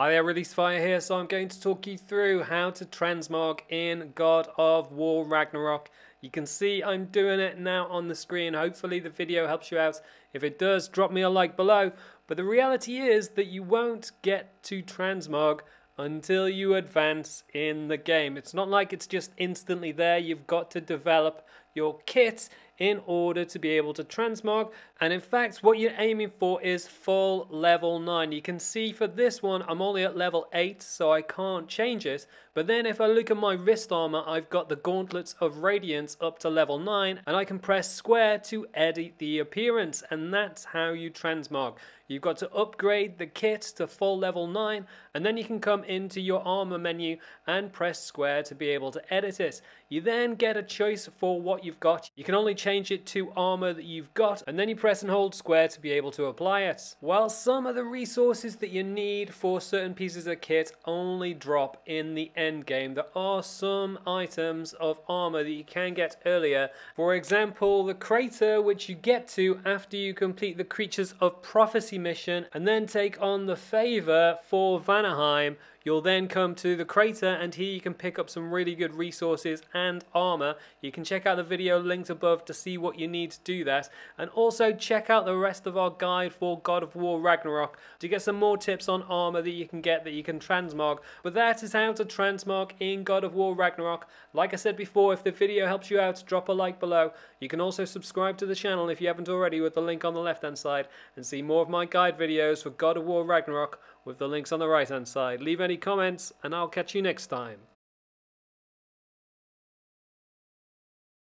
Hi there, Release Fire here, so I'm going to talk you through how to transmog in God of War Ragnarok. You can see I'm doing it now on the screen. Hopefully the video helps you out. If it does, drop me a like below. But the reality is that you won't get to transmog until you advance in the game. It's not like it's just instantly there. You've got to develop your kit in order to be able to transmog. And in fact what you're aiming for is full level 9 you can see for this one I'm only at level 8 so I can't change it. But then if I look at my wrist armor I've got the gauntlets of radiance up to level 9 and I can press square to edit the appearance and that's how you transmog. You've got to upgrade the kit to full level 9 and then you can come into your armor menu and press square to be able to edit it. You then get a choice for what you've got. You can only change it to armor that you've got and then you press and hold square to be able to apply it. While some of the resources that you need for certain pieces of kit only drop in the end game, there are some items of armor that you can get earlier. For example, the crater which you get to after you complete the Creatures of Prophecy mission and then take on the favor for Vanaheim You'll then come to the crater and here you can pick up some really good resources and armor. You can check out the video linked above to see what you need to do that. And also check out the rest of our guide for God of War Ragnarok to get some more tips on armor that you can get that you can transmog. But that is how to transmog in God of War Ragnarok. Like I said before, if the video helps you out, drop a like below. You can also subscribe to the channel if you haven't already with the link on the left hand side and see more of my guide videos for God of War Ragnarok with the links on the right hand side. Leave any comments and I'll catch you next time.